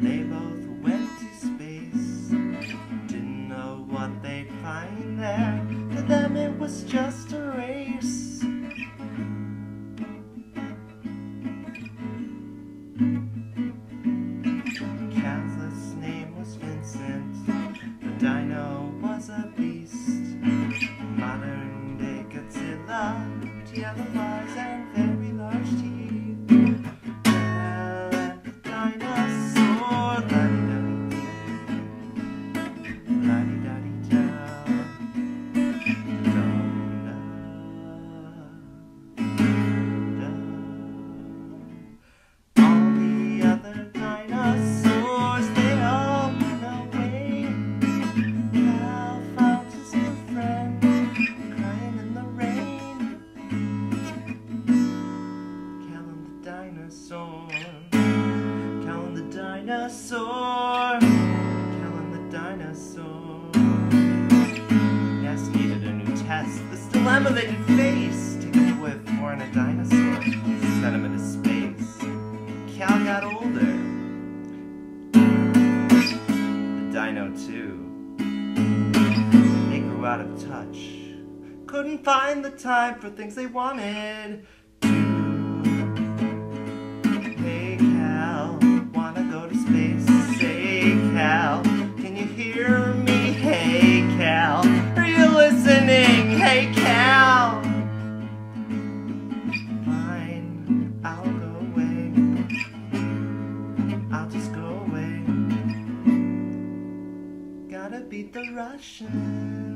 They both went to space. Didn't know what they'd find there. To them it was just a race. A beast. Modern day Godzilla, yellow dinosaur. The dinosaur. The dinosaur. Needed a new test. This dilemma they did face. Take a whiff, more a dinosaur. Send him into space. Cal got older. The dino too. They grew out of touch. Couldn't find the time for things they wanted beat the Russians.